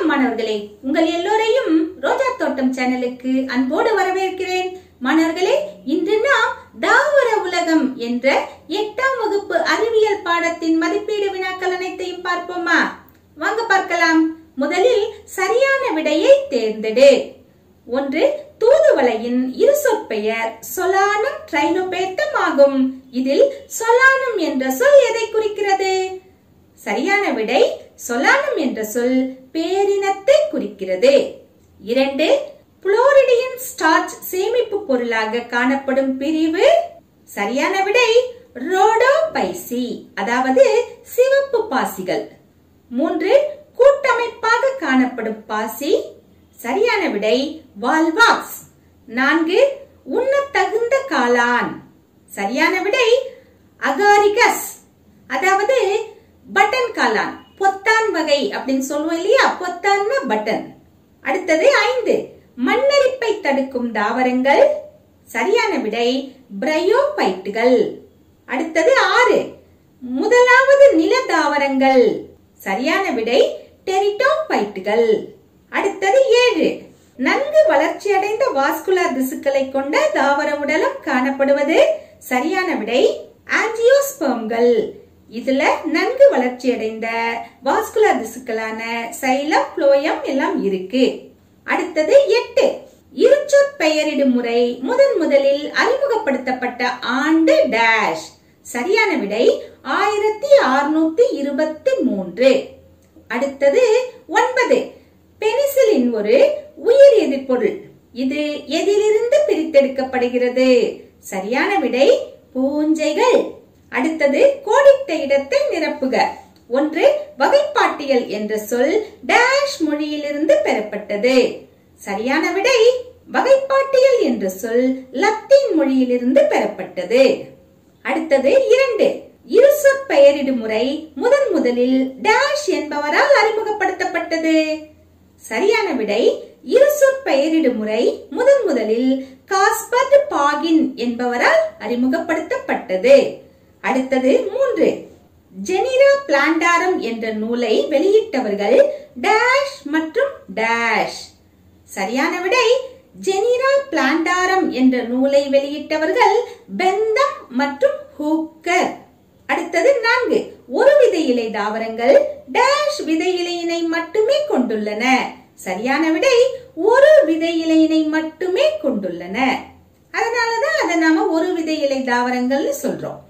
வணக்கம் மாணவர்களே. உங்கள் எல்லோரையும் ரோஜா தோட்டம் சேனலுக்கு அன்போடு வரவேற்கிறேன். மாணவர்களே இன்று நாம் தாவர உலகம் என்ற எட்டாம் வகுப்பு அறிவியல் பாடத்தின் மதிப்பீடு வினாக்கள் அனைத்தையும் பார்ப்போமா? வாங்க பார்க்கலாம். முதலில் சரியான விடையை தேர்ந்தெடு. ஒன்று தூதுவளையின் இரு சொற்பெயர் சொலானம் ட்ரைனோபேத்தம் ஆகும். இதில் சொலானம் என்ற சொல் எதை குறிக்கிறது? சரியான விடை சொலானம் என்ற சொல் பேரினத்தை குறிக்கிறது இரண்டு புளோரிடியன் ஸ்டார்ச் சேமிப்பு பொருளாக காணப்படும் பிரிவு சரியான விடை ரோடோபைசி அதாவது சிவப்பு பாசிகள். மூன்று கூட்டமைப்பாக காணப்படும் பாசி சரியான விடை வால்வாக்ஸ். நான்கு உண்ணத்தகுந்த காளான் சரியான விடை அகாரிகஸ் அதாவது பட்டன் காளான். பொத்தான் வகை அப்படின்னு சொல்லுவோம் இல்லையா? பொத்தான்னா பட்டன். அடுத்தது ஐந்து. மண்ணரிப்பை தடுக்கும் தாவரங்கள். சரியான விடை பிரயோபைட்டுகள். அடுத்தது ஆறு. முதலாவது நில தாவரங்கள். சரியான விடை டெரிட்டோபைட்டுகள். அடுத்தது ஏழு. நன்கு வளர்ச்சியடைந்த வாஸ்குலர் திசுக்களை கொண்ட தாவர உடலம் காணப்படுவது. சரியான விடை ஆஞ்சியோஸ்பெர்ம்கள். இதுல நன்கு வளர்ச்சியடைந்த வாஸ்குலர் திசுக்களான சைலம் புளோயம் எல்லாம் இருக்கு. அடுத்தது எட்டு. இருச்சொற் பெயரிடும் முறை முதன் முதலில் அறிமுகப்படுத்தப்பட்ட ஆண்டு டேஷ். சரியான விடை ஆயிரத்தி அறுநூத்தி இருபத்தி மூன்று. அடுத்தது ஒன்பது. பெனிசிலின் ஒரு உயிர் எதிர்பொருள் இது எதிலிருந்து பிரித்தெடுக்கப்படுகிறது. சரியான விடை பூஞ்சைகள். அடுத்தது கோடிட்ட இடத்தை நிரப்புக. ஒன்று வகைப்பாட்டியல் என்ற சொல் டேஷ் மொழியிலிருந்து பெறப்பட்டது. சரியான விடை வகைப்பாட்டியல் என்ற சொல் லத்தீன் மொழியிலிருந்து பெறப்பட்டது. அடுத்தது இரண்டு இருசொற் பெயரிடு முறை முதன் முதலில் டேஷ் என்பவரால் அறிமுகப்படுத்தப்பட்டது. சரியான விடை இருசொற் பெயரிடு முறை முதன் முதலில் காஸ்பர்ட் பாகின் என்பவரால் அறிமுகப்படுத்தப்பட்டது. அடுத்தது மூன்று. ஜெனிரா பிளாண்டாரம் என்ற நூலை வெளியிட்டவர்கள் டேஷ் மற்றும் டேஷ் சரியான விடை ஜெனிரா பிளாண்டாரம் என்ற நூலை வெளியிட்டவர்கள் பெந்தம் மற்றும் ஹூக்கர் அடுத்தது நான்கு. ஒரு விதை இலை தாவரங்கள் டேஷ் விதை இலையினை மட்டுமே கொண்டுள்ளன. சரியான விடை ஒரு விதை இலையினை மட்டுமே கொண்டுள்ளன. அதனாலதான் அதை நாம ஒரு விதை இலை தாவரங்கள்னு சொல்றோம்.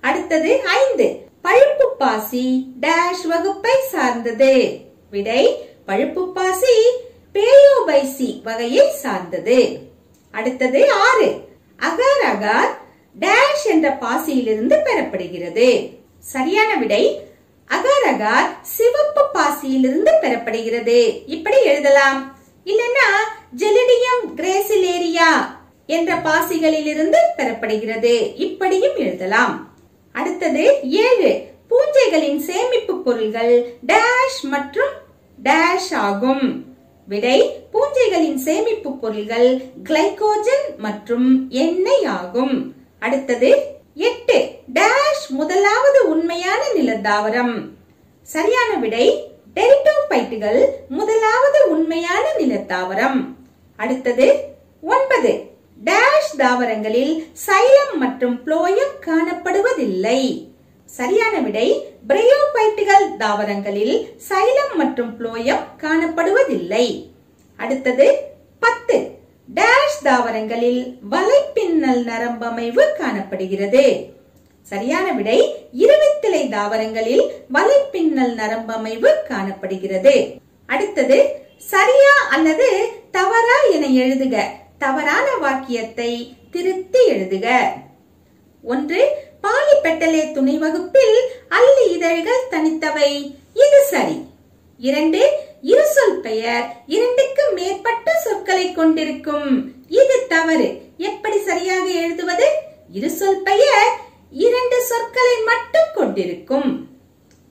அடுத்தது ஐந்து. பழுப்பு பாசி டேஷ் வகுப்பை சார்ந்தது. விடை பழுப்பு பாசி பேயோபைசி வகையை சார்ந்தது. அடுத்தது ஆறு. அகார் அகார் டேஷ் என்ற பாசியிலிருந்து பெறப்படுகிறது. சரியான விடை அகார் அகார் சிவப்பு பாசியிலிருந்து பெறப்படுகிறது. இப்படி எழுதலாம். இல்லைன்னா ஜெலிடியம் கிரேசிலேரியா என்ற பாசிகளிலிருந்து பெறப்படுகிறது. இப்படியும் எழுதலாம். அடுத்தது ஏழு. பூஞ்சைகளின் சேமிப்பு பொருள்கள் டேஷ் மற்றும் டேஷ் ஆகும். விடை பூஞ்சைகளின் சேமிப்பு பொருள்கள் கிளைகோஜன் மற்றும் எண்ணெய் ஆகும். அடுத்தது எட்டு. டேஷ் முதலாவது உண்மையான நிலத்தாவரம். சரியான விடை டெரிட்டோபைட்டுகள் முதலாவது உண்மையான நிலத்தாவரம். அடுத்தது ஒன்பது. டேஷ் தாவரங்களில் சைலம் மற்றும் புளோயம் காணப்படுவதில்லை. சரியான விடை பிரையோபைட்டுகள் தாவரங்களில் சைலம் மற்றும் புளோயம் காணப்படுவதில்லை. அடுத்தது பத்து. டேஷ் தாவரங்களில் வலைப்பின்னல் நரம்பமைவு காணப்படுகிறது. சரியான விடை இருவித்திலை தாவரங்களில் வலைப்பின்னல் நரம்பமைவு காணப்படுகிறது. அடுத்தது சரியா அல்லது தவறா என எழுதுக. தவறான வாக்கியத்தை திருத்தி எழுதுக. ஒன்று பாலிபெட்டலே துணை வகுப்பில் அல்லி இதழ்கள் தனித்தவை இது சரி. இரண்டு இருசொல் பெயர் இரண்டுக்கு மேற்பட்ட சொற்களை கொண்டிருக்கும் இது தவறு. எப்படி சரியாக எழுதுவது? இருசொல் பெயர் இரண்டு சொற்களை மட்டும் கொண்டிருக்கும்.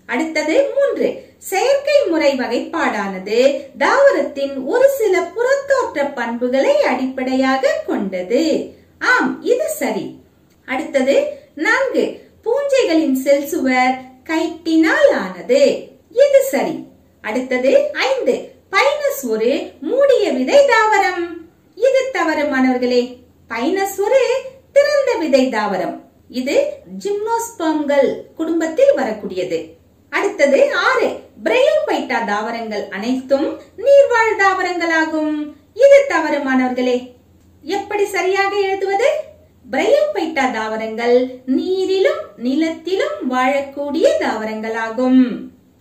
அடுத்தது மூன்று. செயற்கை முறை வகைப்பாடானது தாவரத்தின் ஒரு சில புறத்தோற்ற பண்புகளை அடிப்படையாக கொண்டது. ஆம் இது சரி. அடுத்தது நான்கு. பூஞ்சைகளின் செல் சுவர் கைட்டினால் ஆனது இது சரி. அடுத்தது ஐந்து. பைனஸ் ஒரு மூடிய விதை தாவரம். இது தவறு மாணவர்களே. பைனஸ் ஒரு திறந்த விதை தாவரம். இது ஜிம்னோஸ்பர்ம்கள் குடும்பத்தில் வரக்கூடியது. அடுத்தது ஆறு. பிரையோபைட்டா தாவரங்கள் அனைத்தும் நீர்வாழ் தாவரங்களாகும். இது தவறு மாணவர்களே. எப்படி சரியாக எழுதுவது? பிரையோபைட்டா தாவரங்கள் நீரிலும் நிலத்திலும் வாழக்கூடிய தாவரங்களாகும்.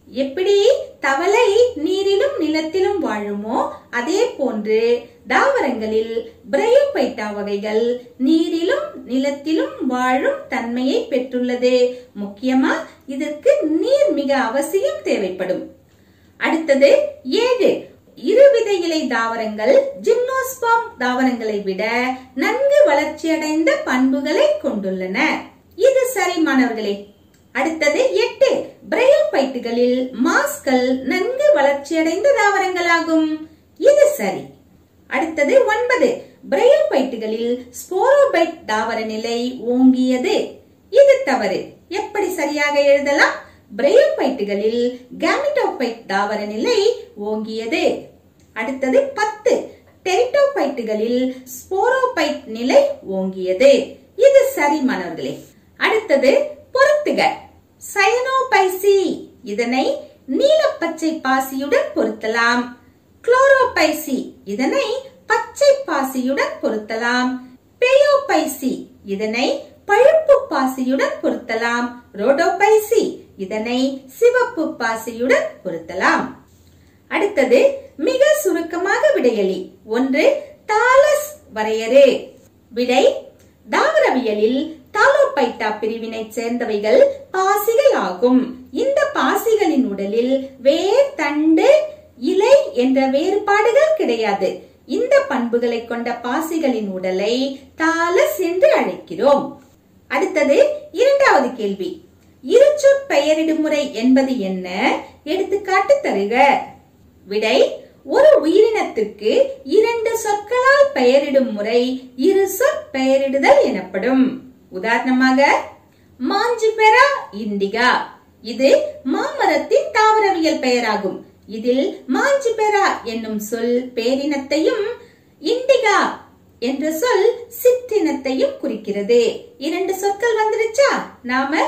எப்படி தவளை நீரிலும் நிலத்திலும் வாழுமோ அதே போன்று தாவரங்களில் பிரையோபைட்டா வகைகள் நீரிலும் நிலத்திலும் வாழும் தன்மையை பெற்றுள்ளது. முக்கியமா இதற்கு நீர் மிக அவசியம் தேவைப்படும். அடுத்தது ஏழு இருவித இலை தாவரங்கள் ஜிம்னோஸ்பாம் தாவரங்களை விட நன்கு வளர்ச்சியடைந்த பண்புகளை கொண்டுள்ளன. இது சரி மாணவர்களே. அடுத்தது எட்டு. பிரையோபைட்டுகளில் மாஸ்கள் நன்கு வளர்ச்சியடைந்த தாவரங்களாகும். இது சரி. அடுத்தது ஒன்பது. பிரையோபைட்டுகளில் ஸ்போரோபைட் தாவர நிலை ஓங்கியது. இது தவறு. எப்படி சரியாக எழுதலாம்? பிரையோபைட்டுகளில் கேமிட்டோபைட் தாவர நிலை ஓங்கியது. அடுத்தது பத்து. டெரிட்டோபைட்டுகளில் ஸ்போரோபைட் நிலை ஓங்கியது. இது சரி மாணவர்களே. அடுத்தது பொருத்துக. சயனோபைசி. இதனை நீலப்பச்சை பாசியுடன் பொருத்தலாம். குளோரோபைசி. இதனை பச்சை பாசியுடன் பொருத்தலாம். பேயோபைசி. இதனை பழுப்பு பாசியுடன் பொருத்தலாம். ரோடோபைசி. இதனை சிவப்பு பாசியுடன் பொருத்தலாம். அடுத்தது மிக சுருக்கமாக விடையளி ஒன்று தாலஸ் வரையறு. விடை தாவரவியலில் தாலோபைட்டா பிரிவினை சேர்ந்தவைகள் பாசிகள் ஆகும் இந்த பாசிகளின் உடலில் வேர் தண்டு இலை என்ற வேறுபாடுகள் கிடையாது. இந்த பண்புகளை கொண்ட பாசிகளின் உடலை தாலஸ் என்று அழைக்கிறோம். அடுத்தது இரண்டாவது கேள்வி. இருச்சொற் பெயரிடும் முறை என்பது என்ன? எடுத்துக்காட்டு தருக. விடை ஒரு உயிரினத்திற்கு இரண்டு சொற்களால் பெயரிடும் முறை இரு சொற் பெயரிடுதல் எனப்படும். உதாரணமாக மாஞ்சிபெரா இண்டிகா. இது மாமரத்தின் தாவரவியல் பெயராகும். இதில் மாஞ்சிபெரா என்னும் சொல் பேரினத்தையும் இண்டிகா என்ற சொல் சிற்றினத்தையும் குறிக்கிறது. இரண்டு சொற்கள் வந்துருச்சா நாம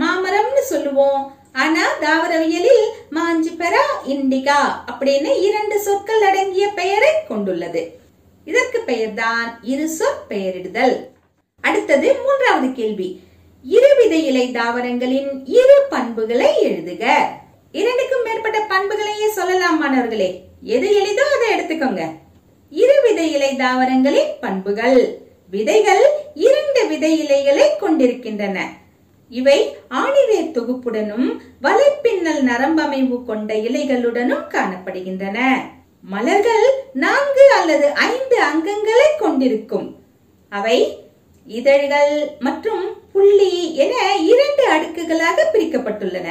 மாமரம்னு சொல்லுவோம். ஆனா தாவரவியலில் மாஞ்சிபெரா இண்டிகா அப்படின்னு இரண்டு சொற்கள் அடங்கிய பெயரை கொண்டுள்ளது. இதற்கு பெயர்தான் இரு சொற் பெயரிடுதல். அடுத்தது மூன்றாவது கேள்வி. இருவித இலை தாவரங்களின் இரு பண்புகளை எழுதுக. இரண்டுக்கும் மேற்பட்ட பண்புகளையே சொல்லலாம் மாணவர்களே. எது எளிதோ அதை எடுத்துக்கோங்க. இருவித இலை தாவரங்களின் பண்புகள். விதைகள் இரண்டு விதை இலைகளை கொண்டிருக்கின்றன. இவை ஆணிவேர் தொகுப்புடனும் வலைப்பின்னல் நரம்பமைவு கொண்ட இலைகளுடனும் காணப்படுகின்றன. மலர்கள் நான்கு அல்லது ஐந்து அங்கங்களை கொண்டிருக்கும். அவை இதழ்கள் மற்றும் புள்ளி என இரண்டு அடுக்குகளாக பிரிக்கப்பட்டுள்ளன.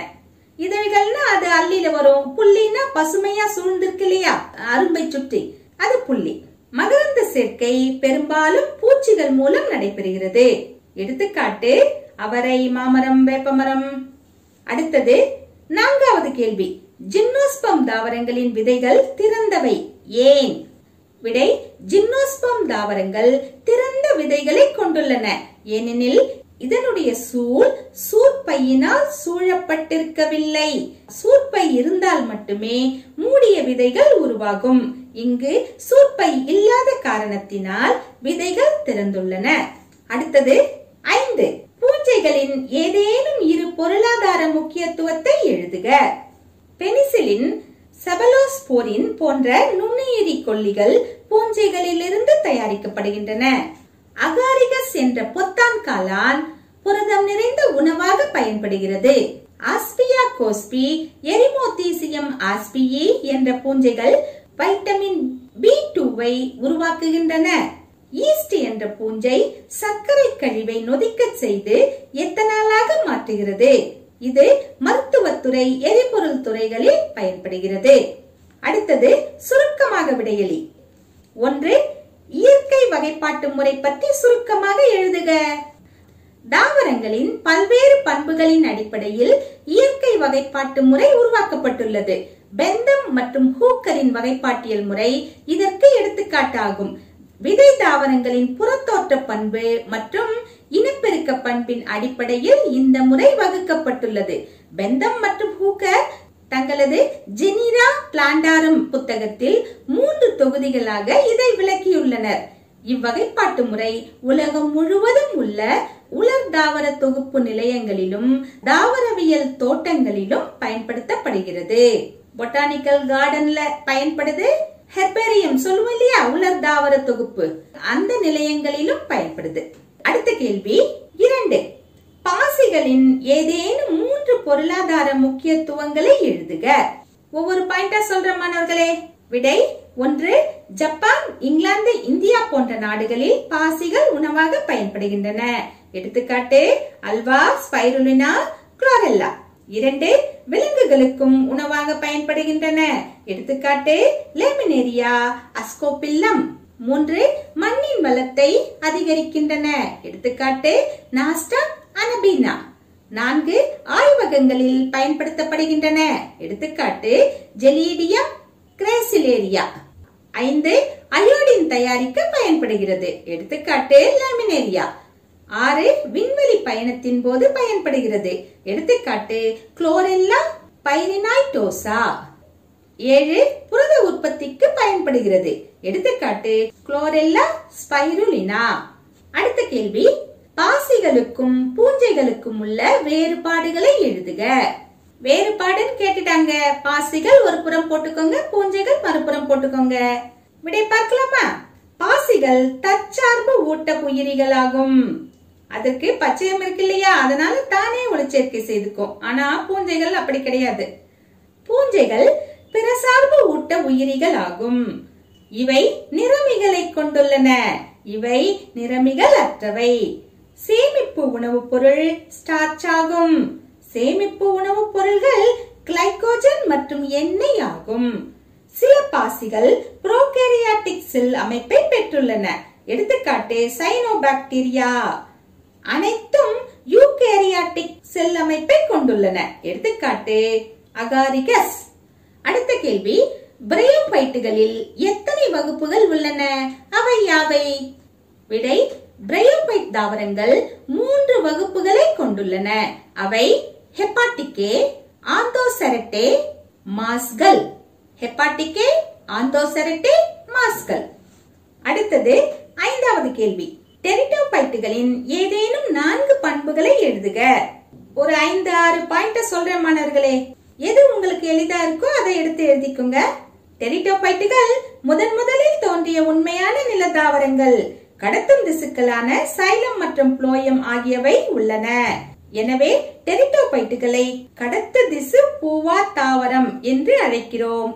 இதழ்கள்னா அது அள்ளில வரும். புள்ளினா பசுமையா சூழ்ந்திருக்கு இல்லையா? அரும்பை சுற்றி. அது புள்ளி. மகரந்த சேர்க்கை பெரும்பாலும் பூச்சிகள் மூலம் நடைபெறுகிறது. எடுத்துக்காட்டு அவரை மாமரம் வேப்பமரம். அடுத்தது நான்காவது கேள்வி. ஜிம்னோஸ்பம் தாவரங்களின் விதைகள் திறந்தவை. ஏன்? விடை ஜிம்னோஸ்பம் தாவரங்கள் திறந்த விதைகளை கொண்டுள்ளன. ஏனெனில் இதனுடைய சூழ் சூற்பையினால் சூழப்பட்டிருக்கவில்லை. சூற்பை இருந்தால் மட்டுமே மூடிய விதைகள் உருவாகும். இங்கு சூற்பை இல்லாத காரணத்தினால் விதைகள் திறந்துள்ளன. அடுத்தது ஐந்து. பூஞ்சைகளின் ஏதேனும் இரு பொருளாதார முக்கியத்துவத்தை எழுதுக. பெனிசிலின் செபலோஸ்போரின் போன்ற நுண்ணுயிரி கொல்லிகள் பூஞ்சைகளிலிருந்து தயாரிக்கப்படுகின்றன. அகாரிகஸ் என்ற பொத்தான் காளான் புரதம் நிறைந்த உணவாக பயன்படுகிறது. ஆஸ்பியா கோஸ்பி எரிமோதீசியம் ஆஸ்பியி என்ற பூஞ்சைகள் வைட்டமின் பி டூவை உருவாக்குகின்றன. ஈஸ்ட் என்ற பூஞ்சை சர்க்கரை கழிவை நொதிக்கச் செய்து எத்தனாலாக மாற்றுகிறது? இது மருத்துவத்துறை எரிபொருள் துறைகளில் பயன்படுகிறது. அடுத்தது சுருக்கமாக விடையளி ஒன்று இயற்கை வகைப்பாட்டு முறை பற்றி சுருக்கமாக எழுதுக. தாவரங்களின் பல்வேறு பண்புகளின் அடிப்படையில் இயற்கை வகைப்பாட்டு முறை உருவாக்கப்பட்டுள்ளது. பெந்தம் மற்றும் ஹூக்கரின் வகைப்பாட்டியல் முறை இதற்கு எடுத்துக்காட்டாகும். விதை தாவரங்களின் புறத்தோற்ற பண்பு மற்றும் இனப்பெருக்க பண்பின் அடிப்படையில் இந்த முறை வகுக்கப்பட்டுள்ளது. பெந்தம் மற்றும் ஹூக்கர் தங்களது ஜெனிரா பிளாண்டாரம் புத்தகத்தில் மூன்று தொகுதிகளாக இதை விளக்கியுள்ளனர். இவ்வகைப்பாட்டு முறை உலகம் முழுவதும் உள்ள உலர் தாவர தொகுப்பு நிலையங்களிலும் தாவரவியல் தோட்டங்களிலும் பயன்படுத்தப்படுகிறது. பொட்டானிக்கல் கார்டன்ல பயன்படுது? ஹெர்பேரியம் சொல்லுவோம் இல்லையா? உலர் தாவர தொகுப்பு. அந்த நிலையங்களிலும் பயன்படுது. அடுத்த கேள்வி இரண்டு. பாசிகளின் ஏதேனும் மூன்று பொருளாதார முக்கியத்துவங்களை எழுதுக. ஒவ்வொரு பாயிண்டா சொல்ற மாணவர்களே. விடை ஒன்று. ஜப்பான் இங்கிலாந்து இந்தியா போன்ற நாடுகளில் பாசிகள் உணவாக பயன்படுகின்றன. எடுத்துக்காட்டு அல்வா ஸ்பைருலினா குளோரெல்லா. இரண்டு. விலங்குகளுக்கும் உணவாக பயன்படுகின்றன. எடுத்துக்காட்டு லெமினேரியா அஸ்கோபில்லம். மூன்று மண்ணின் வளத்தை அதிகரிக்கின்றன. எடுத்துக்காட்டு நாஸ்டா அனபீனா. நான்கு ஆய்வகங்களில் பயன்படுத்தப்படுகின்றன. எடுத்துக்காட்டு ஜெலீடியம் கிரேசிலேரியா. ஐந்து அயோடின் தயாரிக்க பயன்படுகிறது. எடுத்துக்காட்டு லேமினேரியா. ஆறு விண்வெளி பயணத்தின் போது பயன்படுகிறது. எடுத்துக்காட்டு குளோரெல்லா பைரினாய்டோசா. ஏழு புரத உற்பத்திக்கு பயன்படுகிறது. எடுத்துக்காட்டு குளோரெல்லா ஸ்பைருலினா. அடுத்த கேள்வி பாசிகளுக்கும் பூஞ்சைகளுக்கும் உள்ள வேறுபாடுகளை எழுதுக. வேறுபாடுன்னு கேட்டுட்டாங்க. பாசிகள் ஒரு புறம் போட்டுக்கோங்க பூஞ்சைகள் மறுபுறம் போட்டுக்கோங்க. விடை பார்க்கலாமா? பாசிகள் தற்சார்பு ஊட்ட உயிரிகளாகும் அதற்கு பச்சையம் இருக்கு இல்லையா? அதனால தானே ஒளிச்சேர்க்கை செய்துக்கும் ஆனா பூஞ்சைகள் அப்படி கிடையாது. பூஞ்சைகள் பிறசார்பு ஊட்ட உயிரிகள் ஆகும் இவை நிறமிகளை கொண்டுள்ளன. இவை நிறமிகள் அற்றவை. சேமிப்பு உணவுப் பொருள் ஸ்டார்ச் ஆகும். சேமிப்பு உணவுப் பொருள்கள் கிளைகோஜன் மற்றும் எண்ணெய் ஆகும். சில பாசிகள் புரோகேரியாட்டிக் செல் அமைப்பை பெற்றுள்ளன. எடுத்துக்காட்டு சைனோபாக்டீரியா அனைத்தும் யூகேரியாட்டிக் செல் அமைப்பை கொண்டுள்ளன. எடுத்துக்காட்டு அகாரிகஸ் கேள்வி பிரையோபைட்டுகளில் எத்தனை வகுப்புகள் உள்ளன? அவை யாவை? விடை பிரையோபைட் தாவரங்கள் மூன்று வகுப்புகளை கொண்டுள்ளன. அவை ஹெப்பாட்டிகே ஆந்தோசெரட்டே மாஸ்கள் ஹெப்பாட்டிகே ஆந்தோசெரட்டே மாஸ்கள் அடுத்தது ஐந்தாவது கேள்வி. டெரிட்டோபைட்டுகளின் ஏதேனும் நான்கு பண்புகளை எழுதுக. ஒரு ஐந்து ஆறு பாயிண்ட சொல்ற மாணவர்களே. எது உங்களுக்கு எளிதா இருக்கோ அதை எடுத்து எழுதிக்குங்க. டெரிட்டோபைட்டுகள் முதன் முதலில் தோன்றிய உண்மையான நிலத்தாவரங்கள். கடத்தும் திசுக்களான சைலம் மற்றும் புளோயம் ஆகியவை உள்ளன. எனவே டெரிட்டோபைட்டுகளை கடத்து திசு பூவா தாவரம் என்று அழைக்கிறோம்.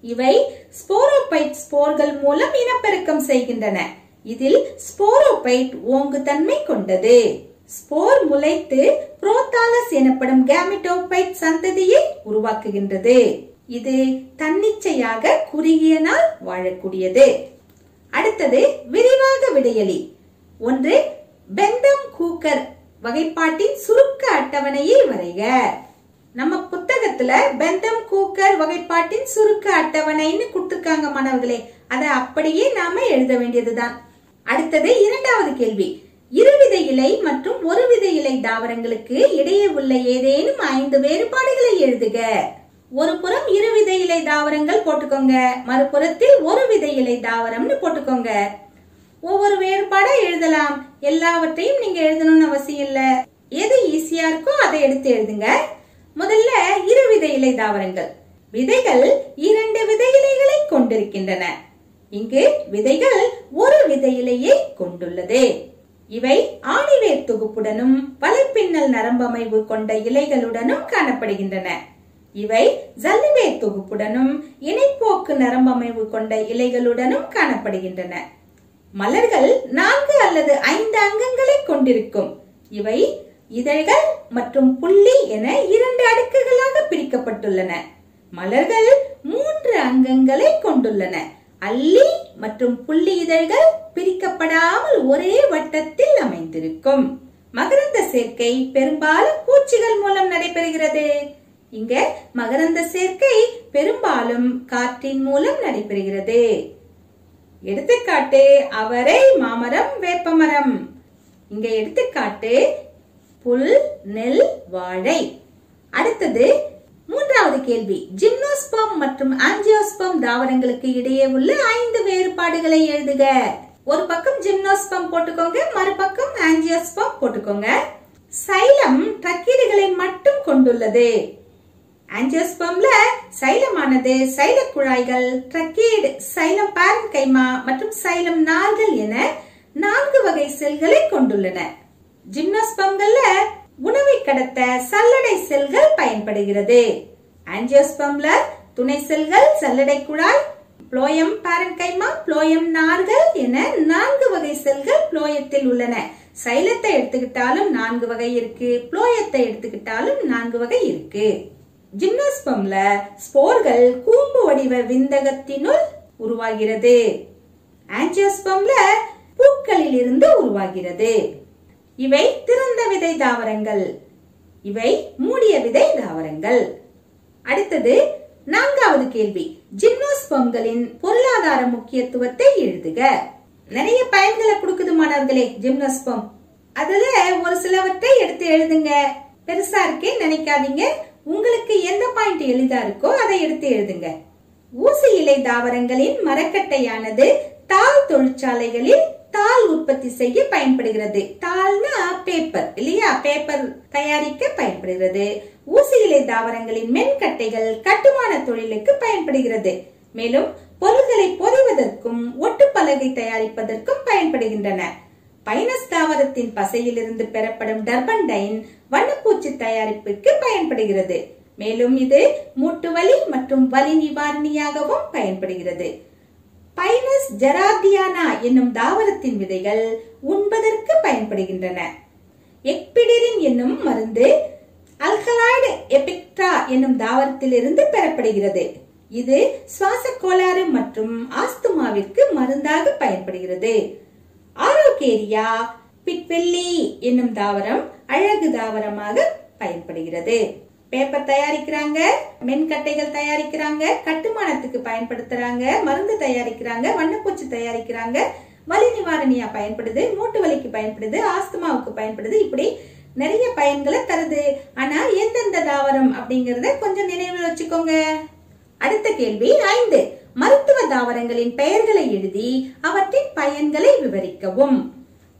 இவை ஸ்போரோபைட் ஸ்போர்கள் மூலம் இனப்பெருக்கம் செய்கின்றன. இதில் ஸ்போரோபைட் ஓங்கு தன்மை கொண்டது. ஸ்போர் முளைத்து புரோத்தாலஸ் எனப்படும் கேமிட்டோபைட் சந்ததியை உருவாக்குகின்றது. இது தன்னிச்சையாக குறுகிய நாள் வாழக்கூடியது. அடுத்தது விரிவாக விடையலி. ஒன்று பெந்தம் கூக்கர் வகைப்பாட்டின் சுருக்க அட்டவணையை வரைக. நம்ம புத்தகத்துல பெந்தம் கூக்கர் வகைப்பாட்டின் சுருக்க அட்டவணைன்னு கொடுத்துருக்காங்க மாணவர்களே அதை அப்படியே நாம எழுத வேண்டியதுதான். அடுத்தது இரண்டாவது கேள்வி. இருவித இலை மற்றும் ஒரு வித இலை தாவரங்களுக்கு இடையே உள்ள ஏதேனும் ஐந்து வேறுபாடுகளை எழுதுக. ஒரு புறம் இருவித இலை தாவரங்கள் போட்டுக்கோங்க. மறுபுறத்தில் ஒரு வித இலை தாவரம்னு போட்டுக்கோங்க. ஒவ்வொரு வேறுபாடா எழுதலாம். எல்லாவற்றையும் நீங்க எழுதணும்னு அவசியம் இல்ல. எது ஈஸியா இருக்கோ அதை எடுத்து எழுதுங்க. முதல்ல இருவித இலை தாவரங்கள். விதைகள் இரண்டு வித இலைகளை கொண்டிருக்கின்றன. இங்கு விதைகள் ஒரு வித இலையை கொண்டுள்ளது. இவை ஆணிவேர் தொகுப்புடனும் வலைப்பின்னல் நரம்பமைவு கொண்ட இலைகளுடனும் காணப்படுகின்றன. இவை ஜல்லிவேர் தொகுப்புடனும் இணைப்போக்கு நரம்பமைவு கொண்ட இலைகளுடனும் காணப்படுகின்றன. மலர்கள் நான்கு அல்லது ஐந்து அங்கங்களை கொண்டிருக்கும். இவை இதழ்கள் மற்றும் புள்ளி என இரண்டு அடுக்குகளாக பிரிக்கப்பட்டுள்ளன. மலர்கள் மூன்று அங்கங்களை கொண்டுள்ளன. அல்லி மற்றும் புள்ளி இதழ்கள் பிரிக்கப்படாமல் ஒரே வட்டத்தில் அமைந்திருக்கும். மகரந்த சேர்க்கை பெரும்பாலும் பூச்சிகள் மூலம் நடைபெறுகிறது. இங்க மகரந்த சேர்க்கை பெரும்பாலும் காற்றின் மூலம் நடைபெறுகிறது. எடுத்துக்காட்டு அவரை மாமரம் வேப்பமரம். இங்க எடுத்துக்காட்டு புல் நெல் வாழை. அடுத்தது மூன்றாவது கேள்வி. ஜிம்னோஸ்பம் மற்றும் ஆஞ்சியோஸ்பம் தாவரங்களுக்கு இடையே உள்ள ஐந்து வேறுபாடுகளை எழுதுக. ஒரு பக்கம் ஜிம்னோஸ்பம் போட்டுக்கோங்க மறுபக்கம் ஆஞ்சியோஸ்பம் போட்டுக்கோங்க. சைலம் ட்ரக்கீடுகளை மட்டும் கொண்டுள்ளது. ஆஞ்சியோஸ்பம்ல சைலமானது சைல குழாய்கள் ட்ரக்கீடு சைலம் பேரன் கைமா மற்றும் சைலம் நார்கள் என நான்கு வகை செல்களை கொண்டுள்ளன. ஜிம்னோஸ்பம்கள்ல உணவை கடத்த சல்லடை செல்கள் பயன்படுகிறது. ஆஞ்சியோஸ்பம்ல துணை செல்கள் சல்லடை குழாய் புளோயம் பாரன்கைமா புளோயம் நார்கள் என நான்கு வகை செல்கள் புளோயத்தில் உள்ளன. சைலத்தை எடுத்துக்கிட்டாலும் நான்கு வகை இருக்கு. புளோயத்தை எடுத்துக்கிட்டாலும் நான்கு வகை இருக்கு. ஜிம்னாஸ்பம்ல ஸ்போர்கள் கூம்பு வடிவ விந்தகத்தினுள் உருவாகிறது. ஆஞ்சியோஸ்பம்ல பூக்களில் இருந்து உருவாகிறது. இவை திறந்த விதை தாவரங்கள். இவை மூடிய விதை தாவரங்கள். அடுத்தது நான்காவது கேள்வி. ஜிம்னோஸ்பம்களின் பொருளாதார முக்கியத்துவத்தை எழுதுக. நிறைய பயன்களை கொடுக்குது மாணவர்களே ஜிம்னோஸ்பம். அதுல ஒரு சிலவற்றை எடுத்து எழுதுங்க. பெருசா இருக்கே நினைக்காதீங்க. உங்களுக்கு எந்த பாயிண்ட் எளிதா இருக்கோ அதை எடுத்து எழுதுங்க. ஊசி இலை தாவரங்களின் மரக்கட்டையானது தாள் தொழிற்சாலைகளில் தாள் உற்பத்தி செய்ய பயன்படுகிறது. தாள்னா பேப்பர் இல்லையா? பேப்பர் தயாரிக்க பயன்படுகிறது. ஊசியிலை தாவரங்களின் மென்கட்டைகள் கட்டுமான தொழிலுக்கு பயன்படுகிறது. மேலும் பொருள்களை பொறிவதற்கும் ஒட்டுப்பலகை தயாரிப்பதற்கும் பயன்படுகின்றன. பைனஸ் தாவரத்தின் பசையிலிருந்து பெறப்படும் டர்பன்டைன் வண்ணப்பூச்சி தயாரிப்புக்கு பயன்படுகிறது. மேலும் இது மூட்டு வலி மற்றும் வலி நிவாரணியாகவும் பயன்படுகிறது. பைனஸ் ஜெரார்டியானா என்னும் தாவரத்தின் விதைகள் உண்பதற்கு பயன்படுகின்றன. எக்பிடரின் என்னும் மருந்து அல்கலாய்டு எபிக்ட்ரா என்னும் தாவரத்திலிருந்து பெறப்படுகிறது. இது சுவாச கோளாறு மற்றும் ஆஸ்துமாவிற்கு மருந்தாக பயன்படுகிறது. ஆரோகேரியா பிட்வெல்லி என்னும் தாவரம் அழகு தாவரமாக பயன்படுகிறது. பேப்பர் தயாரிக்கிறாங்க மென்கட்டைகள் தயாரிக்கிறாங்க கட்டுமானத்துக்கு பயன்படுத்துறாங்க மருந்து தயாரிக்கிறாங்க வண்ணப்பூச்சி தயாரிக்கிறாங்க வலி நிவாரணியா பயன்படுது மூட்டு வலிக்கு பயன்படுது ஆஸ்துமாவுக்கு பயன்படுது. இப்படி நிறைய பயன்களை தருது. ஆனா எந்தெந்த தாவரம் அப்படிங்கறத கொஞ்சம் நினைவில் வச்சுக்கோங்க. அடுத்த கேள்வி ஐந்து. மருத்துவ தாவரங்களின் பெயர்களை எழுதி அவற்றின் பயன்களை விவரிக்கவும்.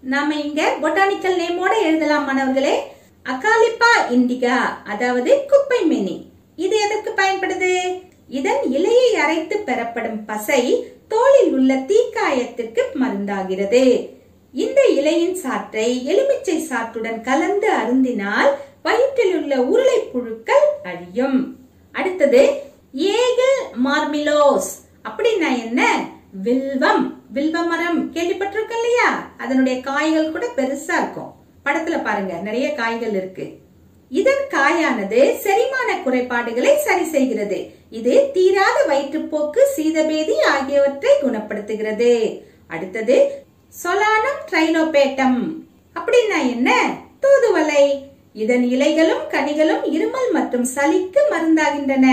நாம இங்க பொட்டானிக்கல் நேமோட எழுதலாம் மாணவர்களே. அகாலிப்பா இண்டிகா அதாவது குப்பை மெனி. இது எதற்கு பயன்படுது? இதன் இலையை அரைத்து பெறப்படும் பசை தோலில் உள்ள தீக்காயத்திற்கு மருந்தாகிறது. இந்த இலையின் சாற்றை எலுமிச்சை சாற்றுடன் கலந்து அருந்தினால் வயிற்றில் உள்ள உருளை புழுக்கள் அழியும். அடுத்தது ஏகில் மார்மிலோஸ். அப்படின்னா என்ன? வில்வம். வில்வ மரம் கேள்விப்பட்டிருக்க இல்லையா அதனுடைய காய்கள் கூட பெருசா இருக்கும். படத்துல பாருங்க நிறைய காய்கள் இருக்கு. இதன் காயானது செரிமான குறைபாடுகளை சரி செய்கிறது. இது தீராத வயிற்றுப்போக்கு சீதபேதி ஆகியவற்றை குணப்படுத்துகிறது. அடுத்தது சொலானம் ட்ரைலோபேட்டம். அப்படின்னா என்ன? தூதுவளை. இதன் இலைகளும் கனிகளும் இருமல் மற்றும் சளிக்கு மருந்தாகின்றன.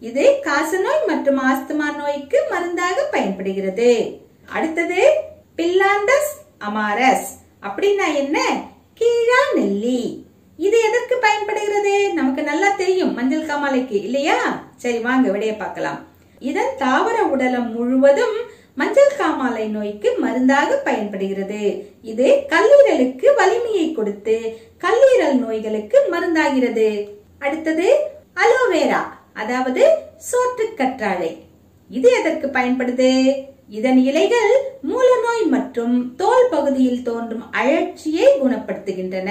இது காசநோய் மற்றும் ஆஸ்துமா நோய்க்கு மருந்தாக பயன்படுகிறது. அடுத்தது பில்லாண்டஸ் அமாரஸ். அப்படின்னா என்ன? கீழா நெல்லி. இது எதற்கு பயன்படுகிறது? நமக்கு நல்லா தெரியும் மஞ்சள் காமாலைக்கு இல்லையா? சரி வாங்க விடைய பார்க்கலாம். இதன் தாவர உடலம் முழுவதும் மஞ்சள் காமாலை நோய்க்கு மருந்தாக பயன்படுகிறது. இது கல்லீரலுக்கு வலிமையை கொடுத்து கல்லீரல் நோய்களுக்கு மருந்தாகிறது. அடுத்தது அலோவேரா அதாவது சோற்று கற்றாழை. இது எதற்கு பயன்படுது? இதன் இலைகள் மூலநோய் மற்றும் தோல் பகுதியில் தோன்றும் அழற்சியை குணப்படுத்துகின்றன.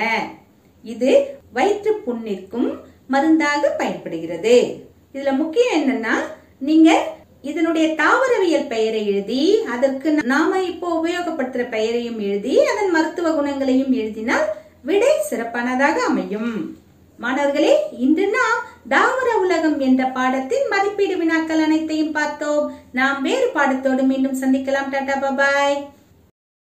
இது வயிற்று புண்ணிற்கும் மருந்தாக பயன்படுகிறது. இதுல முக்கியம் என்னன்னா நீங்க இதனுடைய தாவரவியல் பெயரை எழுதி அதற்கு நாம இப்போ உபயோகப்படுத்துற பெயரையும் எழுதி அதன் மருத்துவ குணங்களையும் எழுதினால் விடை சிறப்பானதாக அமையும். மாணவர்களே இன்று நாம் தாவர உலகம் என்ற பாடத்தின் மதிப்பீடு வினாக்கள் அனைத்தையும் பார்த்தோம். நாம் வேறு பாடத்தோடு மீண்டும் சந்திக்கலாம். டாடா பாபாய்.